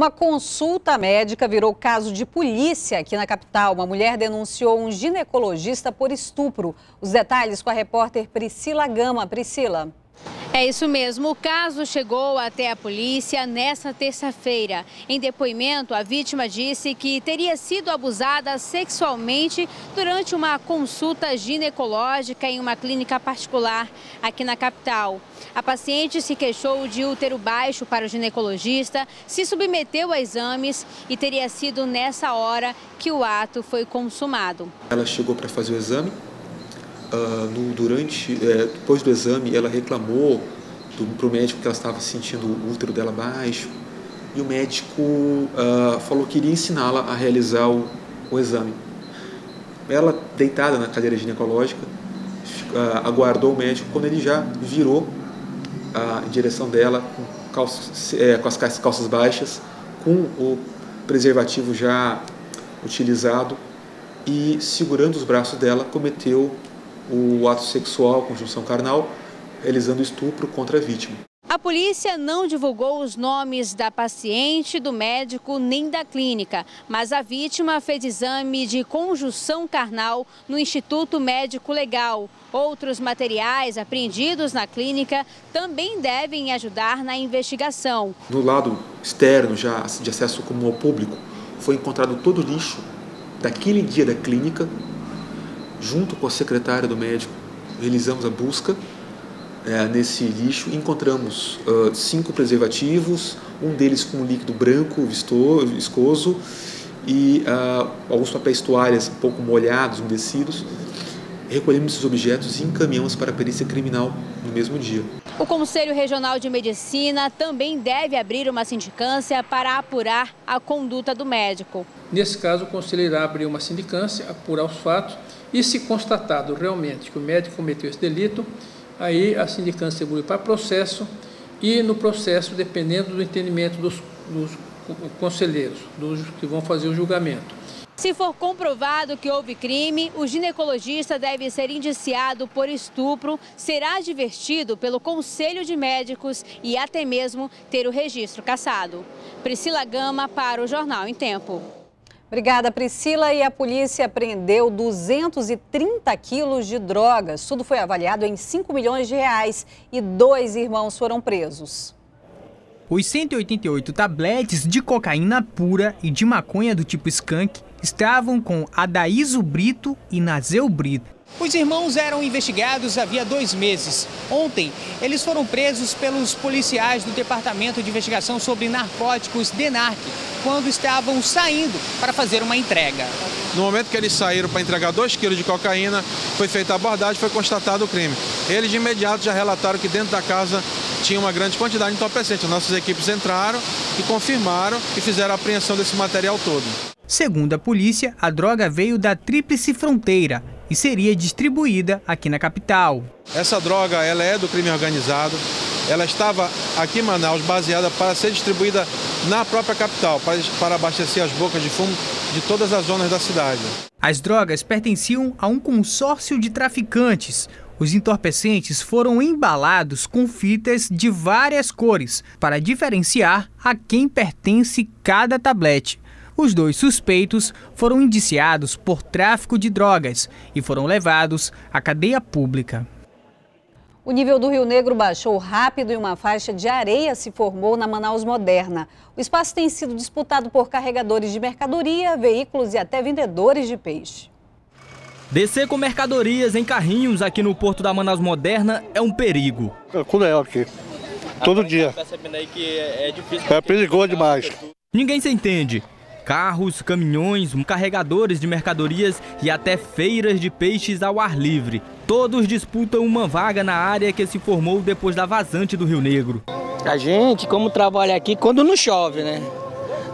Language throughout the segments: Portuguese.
Uma consulta médica virou caso de polícia aqui na capital. Uma mulher denunciou um ginecologista por estupro. Os detalhes com a repórter Priscila Gama. Priscila. É isso mesmo. O caso chegou até a polícia nesta terça-feira. Em depoimento, a vítima disse que teria sido abusada sexualmente durante uma consulta ginecológica em uma clínica particular aqui na capital. A paciente se queixou de útero baixo para o ginecologista, se submeteu a exames e teria sido nessa hora que o ato foi consumado. Ela chegou para fazer o exame uh, no, durante, é, depois do exame, ela reclamou para o médico que ela estava sentindo o útero dela baixo e o médico uh, falou que iria ensiná-la a realizar o, o, exame. Ela, deitada na cadeira ginecológica, uh, aguardou o médico quando ele já virou em direção dela com, calças, é, com as calças baixas, com o preservativo já utilizado e segurando os braços dela cometeu o ato sexual, conjunção carnal, realizando estupro contra a vítima. A polícia não divulgou os nomes da paciente, do médico nem da clínica, mas a vítima fez exame de conjunção carnal no Instituto Médico Legal. Outros materiais apreendidos na clínica também devem ajudar na investigação. No lado externo, já de acesso comum ao público, foi encontrado todo o lixo daquele dia da clínica, junto com a secretária do médico, realizamos a busca é, nesse lixo encontramos uh, cinco preservativos, um deles com líquido branco vistoso, viscoso e uh, alguns papéis toalhas um pouco molhados, umedecidos. Recolhemos esses objetos e encaminhamos para a perícia criminal no mesmo dia. O Conselho Regional de Medicina também deve abrir uma sindicância para apurar a conduta do médico. Nesse caso, o Conselho irá abrir uma sindicância, apurar os fatos e se constatado realmente que o médico cometeu esse delito, aí a sindicância evolui para processo e no processo, dependendo do entendimento dos, dos conselheiros, dos que vão fazer o julgamento. Se for comprovado que houve crime, o ginecologista deve ser indiciado por estupro, será advertido pelo Conselho de Médicos e até mesmo ter o registro cassado. Priscila Gama para o Jornal em Tempo. Obrigada, Priscila. E a polícia prendeu 230 quilos de drogas. Tudo foi avaliado em 5 milhões de reais e dois irmãos foram presos. Os 188 tabletes de cocaína pura e de maconha do tipo skunk estavam com Adaíso Brito e Nazeu Brito. Os irmãos eram investigados havia dois meses. Ontem, eles foram presos pelos policiais do Departamento de Investigação sobre Narcóticos, DENARC, quando estavam saindo para fazer uma entrega. No momento que eles saíram para entregar 2 quilos de cocaína, foi feita a abordagem foi constatado o crime. Eles de imediato já relataram que dentro da casa tinha uma grande quantidade de entorpecente. Nossas equipes entraram e confirmaram e fizeram a apreensão desse material todo. Segundo a polícia, a droga veio da Tríplice Fronteira e seria distribuída aqui na capital. Essa droga ela é do crime organizado. Ela estava aqui em Manaus baseada para ser distribuída na própria capital, para, para abastecer as bocas de fumo de todas as zonas da cidade. As drogas pertenciam a um consórcio de traficantes. Os entorpecentes foram embalados com fitas de várias cores para diferenciar a quem pertence cada tablete. Os dois suspeitos foram indiciados por tráfico de drogas e foram levados à cadeia pública. O nível do Rio Negro baixou rápido e uma faixa de areia se formou na Manaus Moderna. O espaço tem sido disputado por carregadores de mercadoria, veículos e até vendedores de peixe. Descer com mercadorias em carrinhos aqui no Porto da Manaus Moderna é um perigo. É cruel aqui, todo dia. É, é perigoso demais. Ninguém se entende carros, caminhões, carregadores de mercadorias e até feiras de peixes ao ar livre. Todos disputam uma vaga na área que se formou depois da vazante do Rio Negro. A gente, como trabalha aqui, quando não chove, né?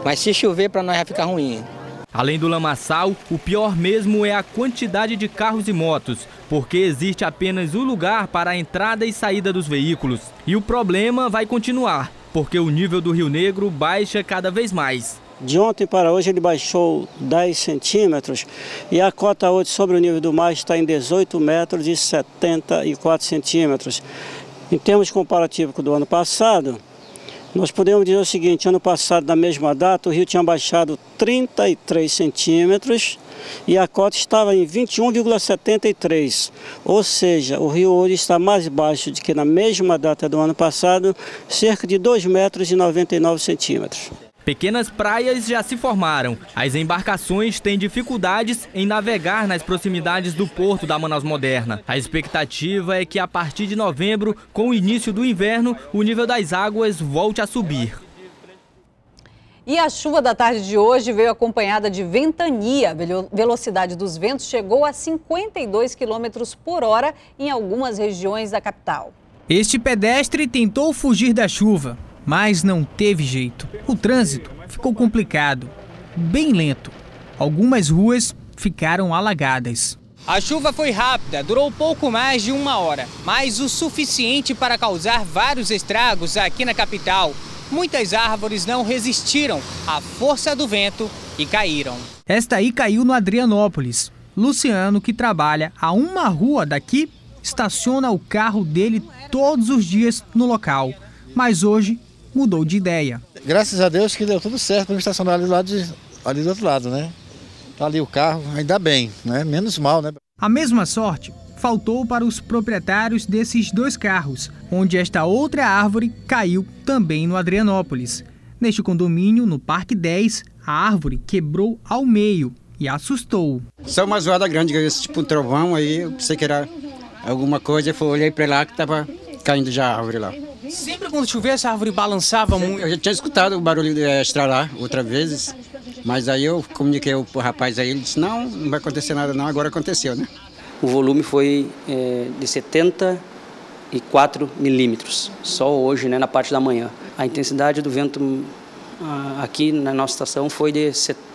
Mas se chover, para nós vai ficar ruim. Além do lamaçal, o pior mesmo é a quantidade de carros e motos, porque existe apenas um lugar para a entrada e saída dos veículos. E o problema vai continuar, porque o nível do Rio Negro baixa cada vez mais. De ontem para hoje ele baixou 10 centímetros e a cota hoje sobre o nível do mar está em 18 metros e 74 centímetros. Em termos comparativos com o do ano passado, Nós podemos dizer o seguinte, ano passado, na mesma data, o rio tinha baixado 33 centímetros e a cota estava em 21,73, ou seja, o rio hoje está mais baixo do que na mesma data do ano passado, cerca de 2 metros e 99 centímetros. Pequenas praias já se formaram. As embarcações têm dificuldades em navegar nas proximidades do porto da Manaus Moderna. A expectativa é que a partir de novembro, com o início do inverno, o nível das águas volte a subir. E a chuva da tarde de hoje veio acompanhada de ventania. A velocidade dos ventos chegou a 52 km por hora em algumas regiões da capital. Este pedestre tentou fugir da chuva, mas não teve jeito. O trânsito ficou complicado, bem lento. Algumas ruas ficaram alagadas. A chuva foi rápida, durou pouco mais de uma hora, mas o suficiente para causar vários estragos aqui na capital. Muitas árvores não resistiram à força do vento e caíram. Esta aí caiu no Adrianópolis. Luciano, que trabalha a uma rua daqui, estaciona o carro dele todos os dias no local. Mas hoje mudou de ideia. Graças a Deus que deu tudo certo para me estacionar ali do, lado de, ali do outro lado, né? Tá ali o carro, ainda bem, né? Menos mal, né? A mesma sorte faltou para os proprietários desses dois carros, onde esta outra árvore caiu também no Adrianópolis. Neste condomínio, no Parque 10, a árvore quebrou ao meio e assustou. Só uma zoada grande, tipo um trovão aí, eu pensei que era alguma coisa, eu olhei para lá que estava caindo já a árvore lá. Sempre quando chovia essa árvore balançava muito? Eu já tinha escutado o barulho de estralar outras vezes, mas aí eu comuniquei o rapaz aí, ele disse, não, não vai acontecer nada não, agora aconteceu, né? O volume foi é, de 74 milímetros, só hoje, né, na parte da manhã. A intensidade do vento aqui na nossa estação foi de,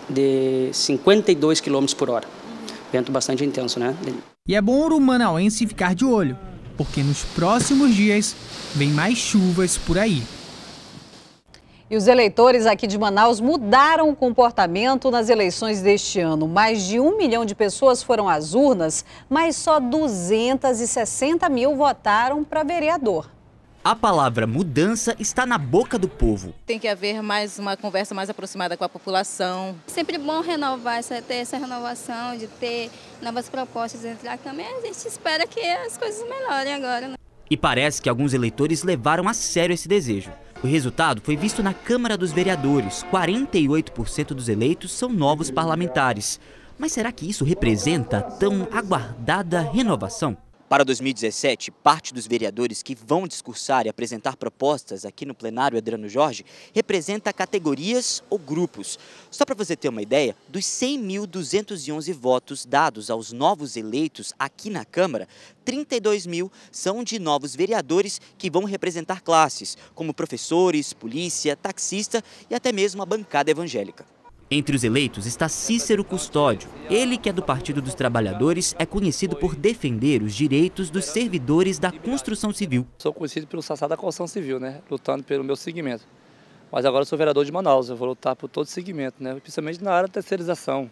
de 52 km por hora. Vento bastante intenso, né? E é bom o manauense ficar de olho, porque nos próximos dias vem mais chuvas por aí. E os eleitores aqui de Manaus mudaram o comportamento nas eleições deste ano. Mais de um milhão de pessoas foram às urnas, mas só 260 mil votaram para vereador. A palavra mudança está na boca do povo. Tem que haver mais uma conversa mais aproximada com a população. Sempre bom renovar, ter essa renovação, de ter novas propostas dentro da Câmara. A gente espera que as coisas melhorem agora. Né? E parece que alguns eleitores levaram a sério esse desejo. O resultado foi visto na Câmara dos Vereadores. 48% dos eleitos são novos parlamentares. Mas será que isso representa a tão aguardada renovação? Para 2017, parte dos vereadores que vão discursar e apresentar propostas aqui no plenário Adriano Jorge representa categorias ou grupos. Só para você ter uma ideia, dos 100.211 votos dados aos novos eleitos aqui na Câmara, 32 mil são de novos vereadores que vão representar classes, como professores, polícia, taxista e até mesmo a bancada evangélica. Entre os eleitos está Cícero Custódio. Ele, que é do Partido dos Trabalhadores, é conhecido por defender os direitos dos servidores da construção civil. Sou conhecido pelo Sassá da construção civil, né? Lutando pelo meu segmento. Mas agora sou vereador de Manaus, eu vou lutar por todo o segmento, né? Principalmente na área da terceirização.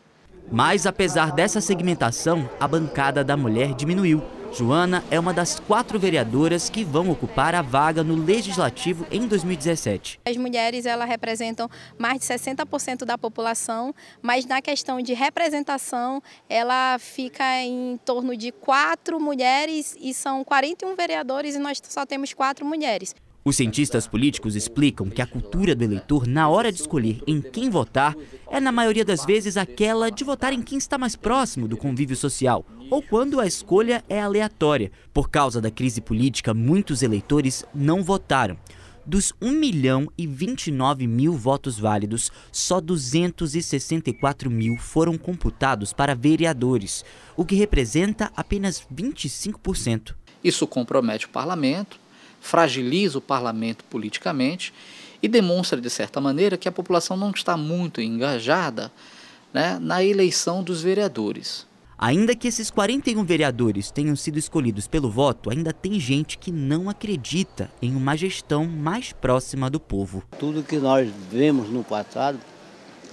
Mas apesar dessa segmentação, a bancada da mulher diminuiu. Joana é uma das quatro vereadoras que vão ocupar a vaga no Legislativo em 2017. As mulheres elas representam mais de 60% da população, mas na questão de representação, ela fica em torno de quatro mulheres e são 41 vereadores e nós só temos quatro mulheres. Os cientistas políticos explicam que a cultura do eleitor na hora de escolher em quem votar é, na maioria das vezes, aquela de votar em quem está mais próximo do convívio social, ou quando a escolha é aleatória. Por causa da crise política, muitos eleitores não votaram. Dos 1 milhão e 29 mil votos válidos, só 264 mil foram computados para vereadores, o que representa apenas 25%. Isso compromete o parlamento fragiliza o parlamento politicamente e demonstra, de certa maneira, que a população não está muito engajada né, na eleição dos vereadores. Ainda que esses 41 vereadores tenham sido escolhidos pelo voto, ainda tem gente que não acredita em uma gestão mais próxima do povo. Tudo que nós vemos no passado,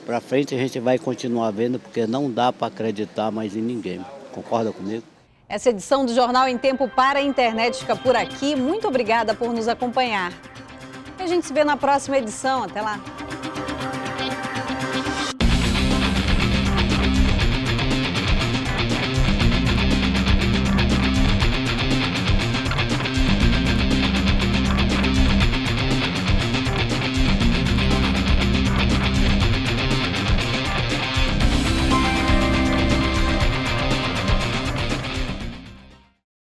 para frente a gente vai continuar vendo, porque não dá para acreditar mais em ninguém. Concorda comigo? Essa edição do Jornal em Tempo para a Internet fica por aqui. Muito obrigada por nos acompanhar. a gente se vê na próxima edição. Até lá!